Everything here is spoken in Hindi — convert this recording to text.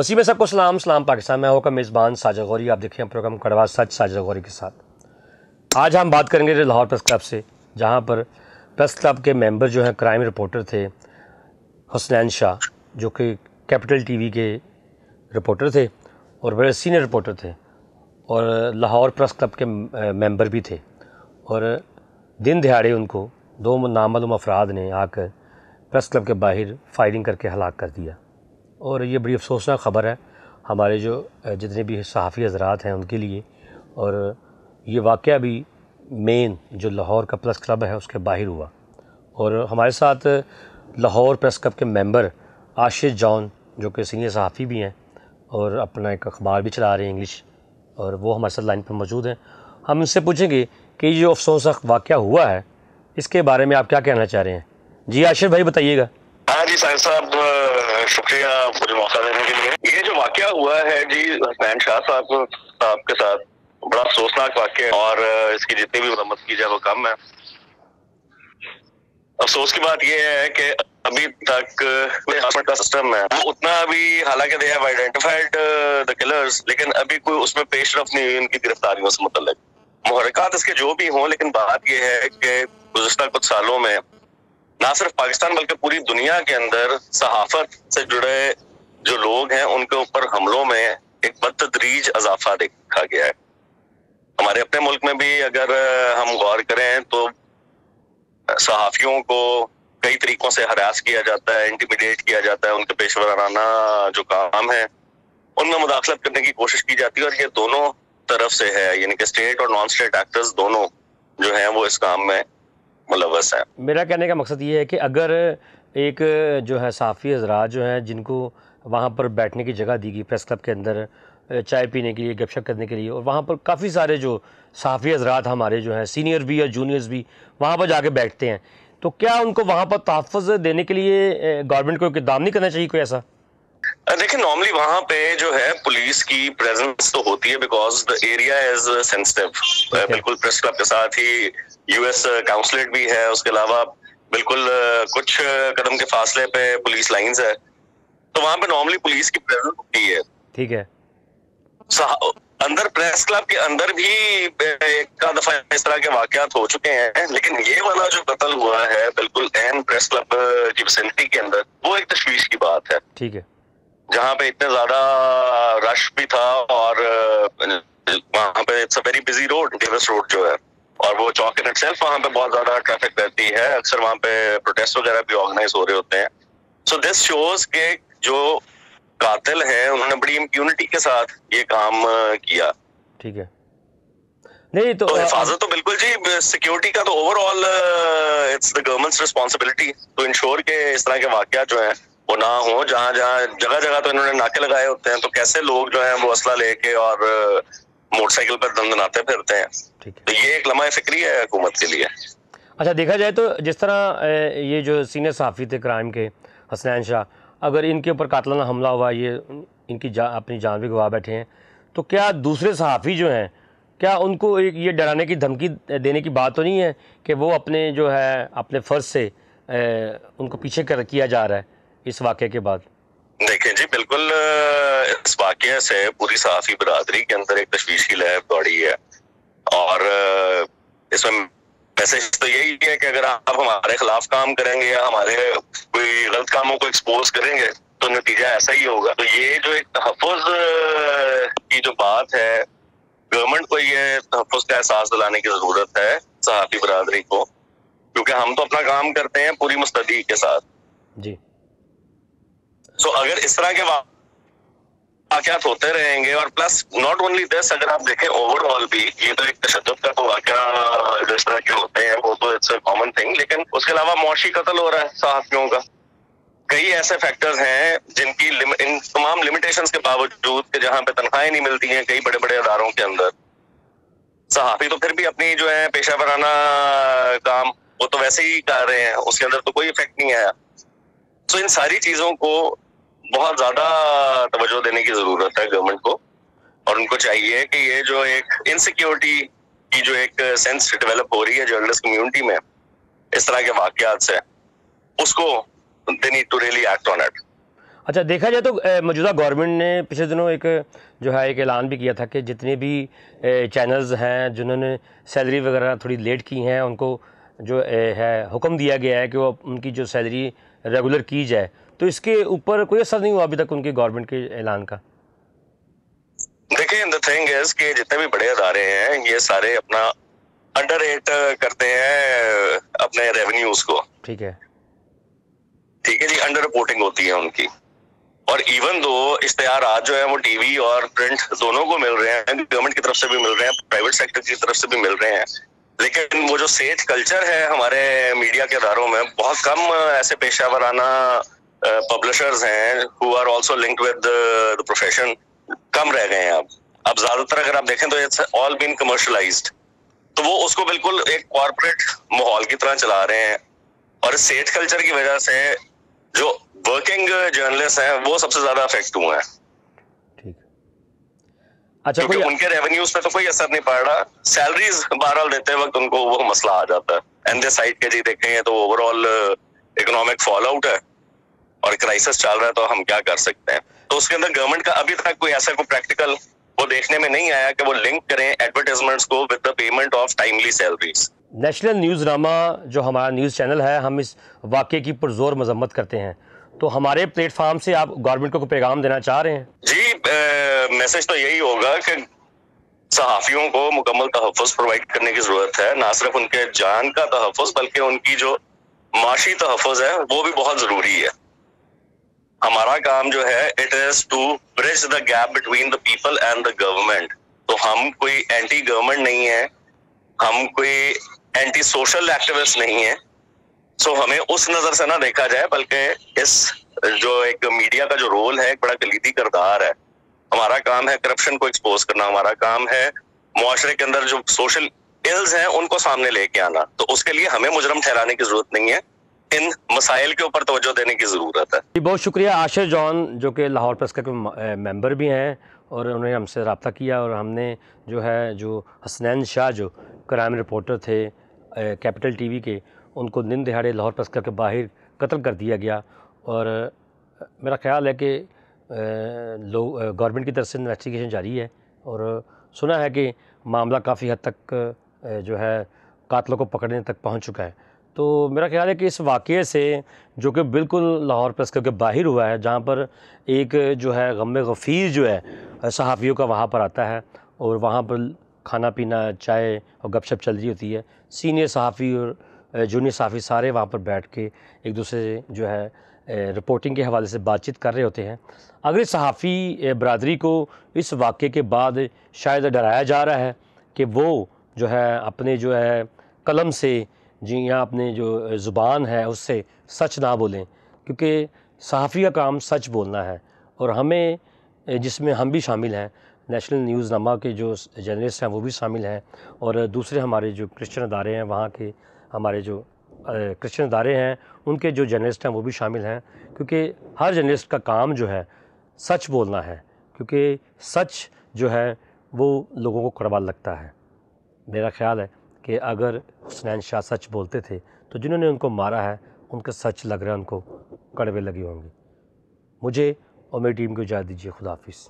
वसी में सबको सलाम सलाम पाकिस्तान में होगा मेज़बान साजा गौरी। आप देखिए प्रोग्राम कड़वा सच साजा गौरी के साथ। आज हम बात करेंगे लाहौर प्रेस क्लब से, जहाँ पर प्रेस क्लब के मेंबर जो हैं क्राइम रिपोर्टर थे हसनैन शाह, जो कि कैपिटल टीवी के रिपोर्टर थे और बड़े सीनियर रिपोर्टर थे और लाहौर प्रेस क्लब के मेंबर भी थे। और दिन दिहाड़े उनको दो नामालूम अफराद ने आकर प्रेस क्लब के बाहर फायरिंग करके हलाक कर दिया। और ये बड़ी अफसोसनाक ख़बर है हमारे जो जितने भी सहाफ़ी हजरात हैं उनके लिए। और ये वाक़ भी मेन जो लाहौर का प्रेस क्लब है उसके बाहर हुआ। और हमारे साथ लाहौर प्रेस क्लब के मेंबर आशिश जॉन, जो कि सीनियर सहाफ़ी भी हैं और अपना एक अखबार भी चला रहे हैं इंग्लिश, और वो हमारे साथ लाइन पर मौजूद हैं। हम इनसे पूछेंगे कि जो अफसोसनाक वाक़ हुआ है, इसके बारे में आप क्या कहना चाह रहे हैं? जी आशिफ भाई, बताइएगा। हाँ जी, साहिब साहब शुक्रिया मुझे मौका देने के लिए। ये जो वाक्य हुआ है जी, हसनैन शाह साहब साहब के साथ, बड़ा अफसोसनाक वाक्य है और इसकी जितनी भी मरम्मत की जाए वो कम है। अफसोस की बात यह है कि अभी तक का सिस्टम है उतना अभी हालाँकि they have identified the killers लेकिन अभी कोई उसमें पेशरफ नहीं हुई, उनकी गिरफ्तारियों से मुतल मुहरकत इसके जो भी हों, लेकिन बात यह है कि गुजशत कुछ सालों में ना सिर्फ़ पाकिस्तान, बल्कि पूरी दुनिया के अंदर सहाफत से जुड़े जो लोग हैं, उनके ऊपर हमलों में एक बदतरीज अजाफा देखा गया है। हमारे अपने मुल्क में भी अगर हम गौर करें तो सहाफियों को कई तरीकों से हरास किया जाता है इंटीमिडेट किया जाता है, उनके पेशवराना जो काम है, उनमें मुदाखलत करने की कोशिश की जाती है और ये दोनों तरफ़ से है। यानी कि स्टेट और नॉन स्टेट एक्टर्स दोनों जो हैं, वो इस काम में मुलवस है मेरा कहने का मकसद ये है कि अगर एक, जो है, साफ़ी हजरात जो हैं, जिनको वहाँ पर बैठने की जगह दी गई, प्रेस क्लब के अंदर, चाय पीने के लिए, गपशप करने के लिए, और वहाँ पर काफ़ी सारे जो साफ़ी हजरात हमारे जो हैं, सीनियर भी या जूनियर्स भी, वहाँ पर जाके बैठते हैं तो क्या उनको वहाँ पर तहफ़ देने के लिए गवर्नमेंट को इकदाम नहीं करना चाहिए कोई ऐसा? देखिए नॉर्मली वहाँ पे जो है पुलिस की प्रेजेंस तो होती है because the area is sensitive बिल्कुल प्रेस क्लब के साथ ही यूएस काउंसलेट भी है उसके अलावा बिल्कुल कुछ कदम के फासले पे पुलिस लाइंस है। तो वहाँ पे नॉर्मली पुलिस की प्रेजेंस होती है। ठीक है। अंदर प्रेस क्लब के अंदर भी एक दफ़ा इस तरह के वाकत हो चुके हैं लेकिन ये वाला जो कत्ल हुआ है बिल्कुल एन प्रेस क्लब की विसिनिटी के अंदर वो एक तशवीश की बात है। ठीक है। जहाँ पे इतना ज़्यादा रश भी था और वहाँ पे it's a very busy road Davis road जो है। और वो चौक इन इटसेल्फ वहाँ पे बहुत ज़्यादा ट्रैफ़िक रहती है। अक्सर वहाँ पे प्रोटेस्ट वगैरह भी ऑर्गेनाइज हो रहे होते हैं। सो दिस शोज़ के जो कातिल है उन्होंने बड़ी इम्प्यूनिटी के साथ ये काम किया। ठीक है। नहीं तो, तो हिफाजत तो बिल्कुल जी सिक्योरिटी का तो overall it's the government's responsibility to ensure के इस तरह के वाकया जो हैं वो ना हो जहाँ जहाँ जगह जगह तो इन्होंने नाके लगाए होते हैं तो कैसे लोग जो है वो असला लेके और मोटरसाइकिल पर दंदनाते फिरते हैं? तो ये एक लम्हा फिक्री है हुकूमत के लिए। अच्छा देखा जाए तो जिस तरह ये जो सीनियर सहाफ़ी थे क्राइम के हसनैन शाह अगर इनके ऊपर कातलाना हमला हुआ ये इनकी जा, अपनी जान भी गवा बैठे हैं तो क्या दूसरे सहाफ़ी जो हैं क्या उनको एक ये डराने की धमकी देने की बात तो नहीं है कि वो अपने जो है अपने फ़र्ज़ से ए, उनको पीछे कर किया जा रहा है? इस वाक़े के बाद? देखें जी बिल्कुल इस वाक्य से पूरी सहाफी बरादरी के अंदर एक तशवीश की लहर दौड़ी है। और इसमें मैसेज तो यही है कि अगर आप हमारे खिलाफ काम करेंगे या हमारे कोई गलत कामों को एक्सपोज करेंगे तो नतीजा ऐसा ही होगा। तो ये जो एक तहफ़ की जो बात है गवर्नमेंट को ये तहफ़ का एहसास दिलाने की ज़रूरत है सहाफी बरादरी को क्योंकि हम तो अपना काम करते हैं पूरी मुस्तदी के साथ। जी। सो so, अगर इस तरह के वाकत होते रहेंगे और प्लस नॉट ओनली दिस अगर आप देखें ओवरऑल भी ये तो एक तशद का तो वाक्य जिस तरह के होते हैं वो तो इट्स कॉमन थिंग लेकिन उसके अलावा मुआशी कत्ल हो रहा है सहाफियों का। कई ऐसे फैक्टर्स हैं जिनकी इन तमाम लिमिटेशंस के बावजूद कि जहाँ पे तनख्वाहें नहीं मिलती हैं कई बड़े बड़े अदारों के अंदर। सहाफी तो फिर भी अपनी जो है पेशा वराना काम वो तो वैसे ही कर रहे हैं उसके अंदर तो कोई इफ़ेक्ट नहीं आया। तो इन सारी चीज़ों को बहुत ज़्यादा तवज्जो देने की ज़रूरत है गवर्नमेंट को। और उनको चाहिए कि ये जो एक इनसिक्योरिटी की जो एक सेंस डेवलप हो रही है जर्नलिस्ट कम्युनिटी में, इस तरह के वाकयात से, उसको they need to really act on it अच्छा देखा जाए तो मौजूदा गवर्नमेंट ने पिछले दिनों एक, जो है, एक ऐलान भी किया था कि जितने भी चैनल्स हैं, जिन्होंने सैलरी वगैरह थोड़ी लेट की हैं, उनको जो है, हुक्म दिया गया है कि वो उनकी जो सैलरी रेगुलर की जाए तो इसके ऊपर कोई असर नहीं हुआ अभी तक उनके गवर्नमेंट के ऐलान का? देखिए द थिंग इज़ कि जितने भी बड़े अदारे हैं ये सारे अपना अंडर रेट करते हैं अपने रेवेन्यूज को। ठीक है। ठीक है जी अंडर रिपोर्टिंग होती है उनकी। और इवन दो इश्तेहार आज जो है वो टीवी और प्रिंट दोनों को मिल रहे हैं गवर्नमेंट की तरफ़ से भी मिल रहे हैं प्राइवेट सेक्टर की तरफ़ से भी मिल रहे हैं लेकिन वो जो सेठ कल्चर है हमारे मीडिया के अदारों में, बहुत कम ऐसे पेशा वराना पब्लिशर्स हैं who are also linked with the profession कम रह गए हैं अब। अब ज़्यादातर अगर आप देखें तो इट्स ऑल बीन कमर्शलाइज्ड तो वो उसको बिल्कुल एक कॉर्पोरेट माहौल की तरह चला रहे हैं। और सेठ कल्चर की वजह से जो वर्किंग जर्नलिस्ट हैं, वो सबसे ज़्यादा अफेक्ट हुए हैं। अच्छा क्योंकि कोई उनके रेवेन्यूज पे तो कोई असर नहीं पड़ रहा। सैलरीज बहरहाल देते वक्त उनको वो मसला आ जाता है। एंड साइड के जी देखेंगे तो ओवरऑल इकोनॉमिक फॉल आउट है और क्राइसिस चल रहा है तो हम क्या कर सकते हैं? तो उसके अंदर गवर्नमेंट का अभी तक कोई ऐसा कोई प्रैक्टिकल वो देखने में नहीं आया कि वो लिंक करें एडवर्टाइजमेंट्स को with the payment of timely salaries national news नामा जो हमारा न्यूज़ चैनल है हम इस वाक्य की पुरजोर मजम्मत करते हैं। तो हमारे प्लेटफार्म से आप गवर्नमेंट को पैगाम देना चाह रहे हैं? जी मैसेज तो यही होगा कि सहाफ़ियों को मुकम्मल तहफ़ प्रोवाइड करने की ज़रूरत है। ना सिर्फ़ उनके जान का तहफ़ बल्कि उनकी जो माशी तहफ़ है, वो भी बहुत ज़रूरी है। हमारा काम जो है it is to bridge the gap between the people and the government तो हम कोई एंटी गवर्नमेंट नहीं है, हम कोई एंटी सोशल एक्टिविस्ट नहीं है। सो हमें उस नज़र से ना देखा जाए, बल्कि इस जो एक मीडिया का जो रोल है, एक बड़ा कलीदी किरदार है। हमारा काम है करप्शन को एक्सपोज करना, हमारा काम है मुआशरे के अंदर जो सोशल इल्स हैं, उनको सामने लेके आना। तो उसके लिए हमें मुजरम ठहराने की ज़रूरत नहीं है। इन मसाइल के ऊपर तोज्जो देने की ज़रूरत है। जी, बहुत शुक्रिया आशिर जॉन, जो कि लाहौर प्रेस के मेंबर भी हैं और उन्होंने हमसे रबता किया और हमने जो है, जो हसनैन शाह, जो क्राइम रिपोर्टर थे कैपिटल टीवी के, उनको दिन दिहाड़े लाहौर प्रेस के बाहर कत्ल कर दिया गया। और मेरा ख्याल है कि लोग गवर्नमेंट की तरफ़ से इन्वेस्टिगेशन जारी है और सुना है कि मामला काफ़ी हद तक जो है कातलों को पकड़ने तक पहुँच चुका है। तो मेरा ख्याल है कि इस वाक़े से, जो कि बिल्कुल लाहौर प्रेस क्लब के बाहर हुआ है, जहाँ पर एक जो है गम गफ़ीर जो है सहाफ़ियों का वहाँ पर आता है और वहाँ पर खाना पीना, चाय और गपशप चल रही होती है। सीनियर सहाफ़ी और जूनियर सहाफ़ी सारे वहाँ पर बैठ के एक दूसरे से जो है रिपोर्टिंग के हवाले से बातचीत कर रहे होते हैं। अगर सहाफ़ी बरदरी को इस वाक़े के बाद शायद डराया जा रहा है कि वो जो है, अपने जो है, कलम से, जी या अपने जो ज़ुबान है, उससे सच ना बोलें। क्योंकि सहाफ़ी का काम सच बोलना है और हमें जिसमें हम भी शामिल हैं, नेशनल न्यूज़ नमा के जो जर्नलिस्ट हैं, वो भी शामिल हैं और दूसरे हमारे जो क्रिश्चन अदारे हैं, वहाँ के हमारे जो क्रिश्चियन अदारे हैं, उनके जो जर्नलिस्ट हैं वो भी शामिल हैं, क्योंकि हर जर्नलिस्ट का काम जो है, सच बोलना है, क्योंकि सच जो है, वो लोगों को कड़वा लगता है। मेरा ख्याल है कि अगर हुसनैन शाह सच बोलते थे तो जिन्होंने उनको मारा है, उनके सच लग रहा है, उनको कड़वे लगे होंगे। मुझे और मेरी टीम को इजाज़त दीजिए, खुदाफिज।